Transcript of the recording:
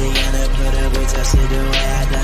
Nobody gonna put up with us see the way I die.